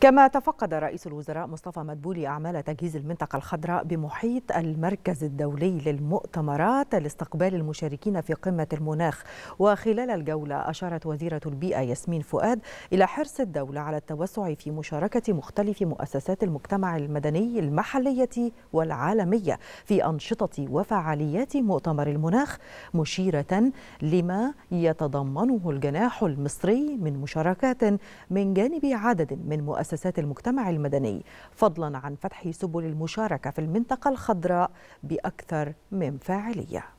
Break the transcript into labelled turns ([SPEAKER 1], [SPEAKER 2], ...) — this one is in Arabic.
[SPEAKER 1] كما تفقد رئيس الوزراء مصطفى مدبولي أعمال تجهيز المنطقة الخضراء بمحيط المركز الدولي للمؤتمرات لاستقبال المشاركين في قمة المناخ. وخلال الجولة أشارت وزيرة البيئة ياسمين فؤاد إلى حرص الدولة على التوسع في مشاركة مختلف مؤسسات المجتمع المدني المحلية والعالمية في أنشطة وفعاليات مؤتمر المناخ مشيرة لما يتضمنه الجناح المصري من مشاركات من جانب عدد من مؤسسات مؤسسات المجتمع المدني فضلا عن فتح سبل المشاركة في المنطقة الخضراء بأكثر من فاعلية.